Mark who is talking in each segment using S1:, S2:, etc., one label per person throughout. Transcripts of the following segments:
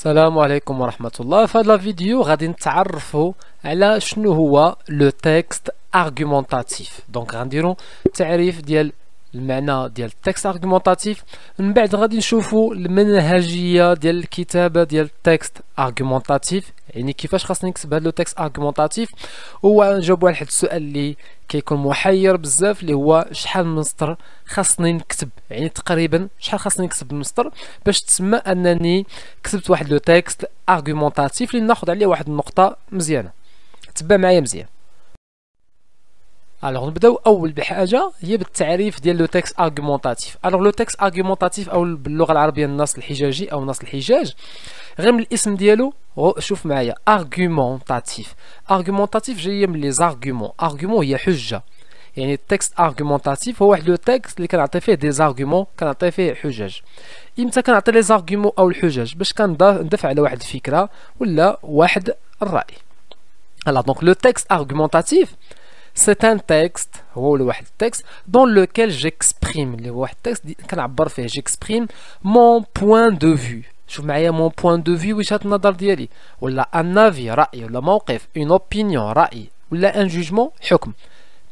S1: Salam alaykum wa rahmatullah. À la fin de la vidéo, Radin Tarfo, elle a chnuhua le texte argumentatif. Donc, on dirait, المعنى ديال التكست ارغومونطاتيف من بعد غادي نشوفوا المنهجيه ديال الكتابه ديال التكست ارغومونطاتيف يعني كيفاش خاصني نكتب هاد لو تكست ارغومونتاتيف وغنجاوبوا على واحد السؤال اللي كيكون محير بزاف اللي هو شحال من سطر خاصني نكتب يعني تقريبا شحال خاصني نكتب من سطر باش تسمى انني كتبت واحد لو تكست ارغومونطاتيف اللي ناخذ عليه واحد النقطه مزيانه تبع معايا مزيان الوغ نبداو اول بحاجه هي بالتعريف ديال لو تيكست ارغومونتاتيف الوغ لو تيكست ارغومونتاتيف او باللغه العربيه النص الحجاجي او نص الحجاج غير من الاسم ديالو شوف معايا ارغومونتاتيف ارغومونتاتيف جايه من لي زارغومون ارغومون هي حجه يعني التكست ارغومونتاتيف هو واحد لو تكست اللي كنعطي فيه دي زارغومون كنعطي فيه حجج امتى كنعطي لي زارغومون او الحجج باش كندافع على واحد الفكره ولا واحد الراي الوغ دونك لو تكست ارغومونتاتيف c'est un texte dans lequel j'exprime mon point de vue je mon point de vue un avis une opinion un jugement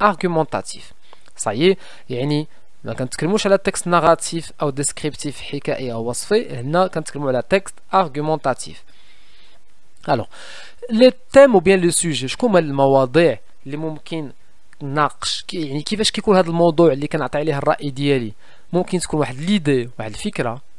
S1: argumentatif صاي يعني ما كنتكلموش على تكست ناراتيف او ديسكريبتيف حكائي او وصفي هنا كنتكلموا على تكست argumentatif الوغ لي تيم او بيان لو سوجي شكون هما المواضيع اللي ممكن ناقش يعني كيفاش كيكون هذا الموضوع اللي كنعطي عليه الراي ديالي ممكن تكون واحد ليدي واحد الفكره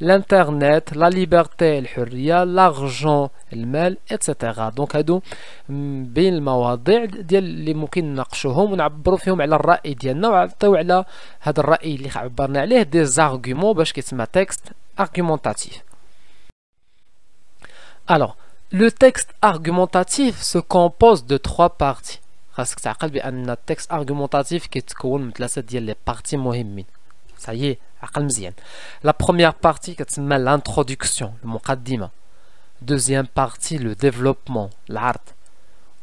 S1: l'internet, la liberté, l'argent, le mal, etc. Donc, il y a des qui On des arguments, un texte argumentatif. Alors, le texte argumentatif se compose de trois parties. Parce que c'est texte argumentatif qui est un texte argumentatif qui est ça y est, la première partie, c'est l'introduction, le dima. Deuxième partie, le développement, l'art.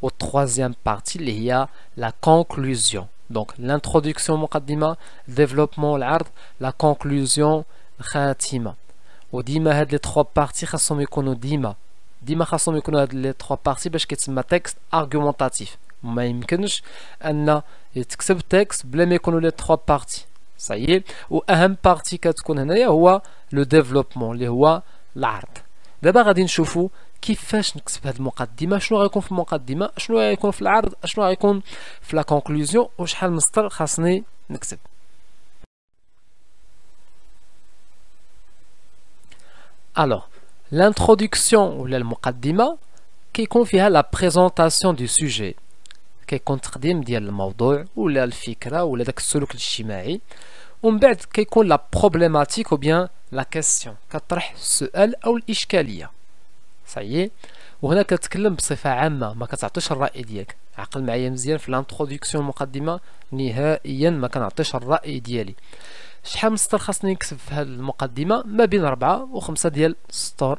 S1: Au troisième partie, il y a la conclusion. Donc, l'introduction, le développement, l'art, la conclusion, khatima. Au dima, les trois parties, khasom ikono dima. Dima les trois parties, parce que c'est un texte argumentatif. Mais il a un texte, blé les trois parties ça y est صحيح واهم بارتي كتكون هنايا هو لو ديفلوبمون اللي هو العرض دابا غادي نشوفوا كيفاش نكتب هذه المقدمه شنو غيكون في المقدمه شنو غيكون في العرض شنو غيكون في لا كونكلوزيون وشحال من سطر خاصني نكتب Alors, l'introduction ou la muqaddima qui confie la présentation du sujet. كيكون تقديم ديال الموضوع ولا الفكره ولا داك السلوك الاجتماعي ومن بعد كيكون لا بروبليماتيك او بيان لا كيسيون كطرح السؤال او الاشكاليه صحيح وهنا كتكلم بصفه عامه ما كتعطيش الراي ديالك عقل معايا مزيان في لانتروديكسيون المقدمه نهائيا ما كنعطيش الراي ديالي شحال من سطر خاصني نكتب في هذه المقدمه ما بين 4 و 5 ديال السطور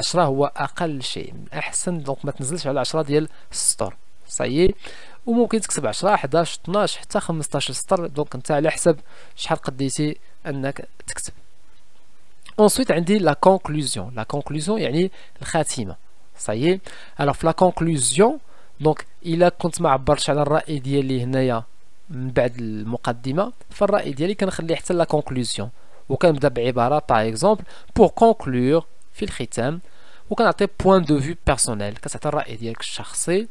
S1: 10 هو اقل شيء احسن دونك ما تنزلش على 10 ديال السطور صايي وممكن تكتب 10 11 12 حتى 15 سطر دونك انت على حسب شحال قديتي انك تكتب اونسويت عندي لا كونكلوزيون لا كونكلوزيون يعني الخاتمه صايي الوغ في لا كونكلوزيون دونك الا كنت ما عبرتش على الراي ديالي هنايا من بعد المقدمه فالراي ديالي كنخليه حتى لا كونكلوزيون وكنبدا بعباره باغ اكزومبل بور كونكلور في الختام وكنعطي بوان دو فيو بيرسونيل كتعطي الراي ديالك الشخصي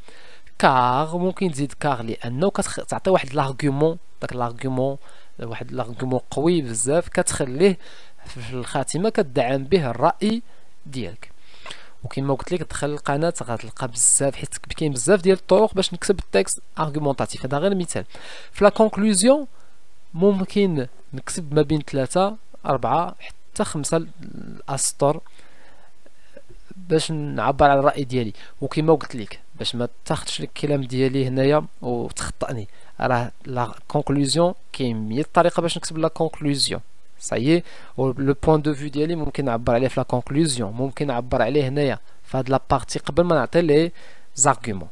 S1: كار ممكن تزيد كار لانه كتعطي واحد لارغومون داك لارغومون واحد لارغومون قوي بزاف كتخليه في الخاتمه كتدعم به الراي ديالك وكما قلت لك دخل القناه غتلقى بزاف حيت كاين بزاف ديال الطرق باش نكتب التكست ارغومونطاتيف هذا غير مثال في لا كونكلوزيون ممكن نكتب ما بين ثلاثة أربعة حتى خمسة الاسطر باش نعبر على الراي ديالي وكما قلت لك باش ما تاخذش الكلام ديالي هنايا وتخطئني راه لا كونكلوزيون كاين 100 طريقه باش نكتب لا كونكلوزيون صايي لو بوين دو في ديالي ممكن نعبر عليه في لا كونكلوزيون ممكن نعبر عليه هنايا في هاد بارتي قبل ما نعطي لي زارغومون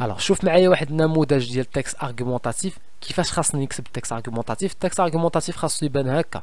S1: الوغ شوف معايا واحد النموذج ديال تكست ارغومونطاتيف كيفاش خاصني نكتب تكست ارغومونطاتيف تكست ارغومونطاتيف خاصو يبان هكا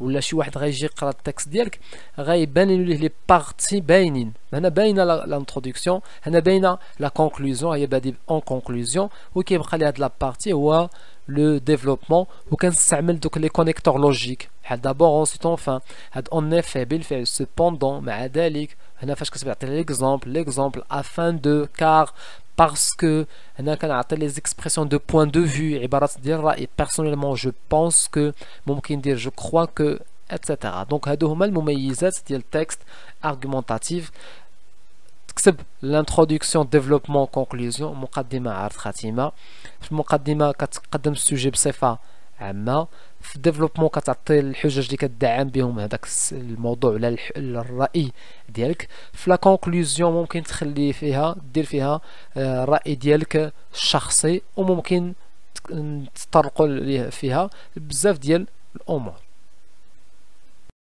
S1: ou réagir le texte dire que les parties on a l'introduction on a la conclusion et en conclusion ou qui aller à la partie ou le développement ou qui les connecteurs logiques d'abord ensuite enfin on en effet fait cependant mais on a fait l'exemple l'exemple afin de car parce que les expressions de point de vue et personnellement je pense que je crois que etc donc c'est le texte argumentatif C'est l'introduction développement conclusion مقدمه عرض خاتمه المقدمه كتقدم السوجي عامه في الديفلوبمون كتعطي الحجج اللي كتدعم بهم هذاك الموضوع ولا الراي ديالك في لا كونكلوزيون ممكن تخلي فيها دير فيها الراي آه، ديالك الشخصي وممكن تطرقوا فيها بزاف ديال الامور